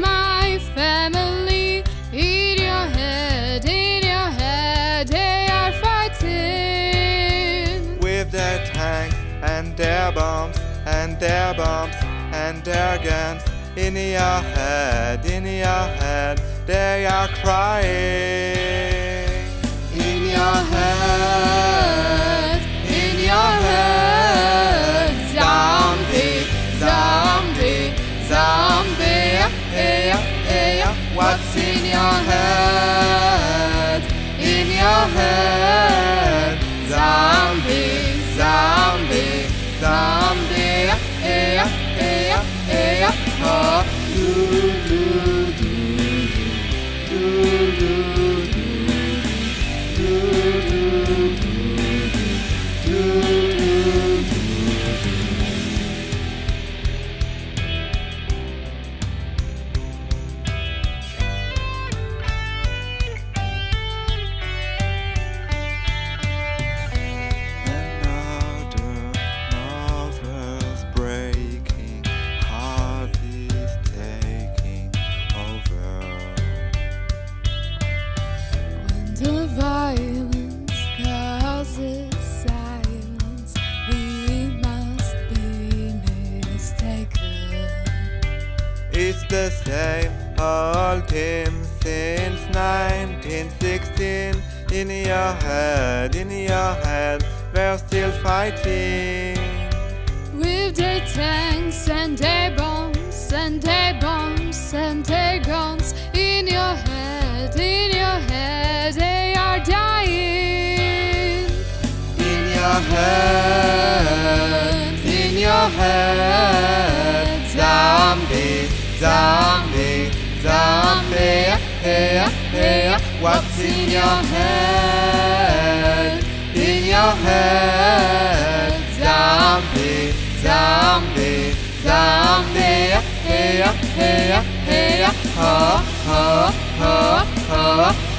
my family. In your head, in your head, they are fighting. With their tanks and their bombs and their bombs and their guns. In your head, in your head, they are crying. In your head, your hand. Same old team since 1916. In your head, in your head, we're still fighting. With their tanks and their bombs and their bombs and their guns in your head, in your head, they are dying. In your head, in your head, zombie, zombie, Hey, what's in your head? In your head, zombie, zombie, zombie. Hey, hey, hey, ho, ho, ho, ho,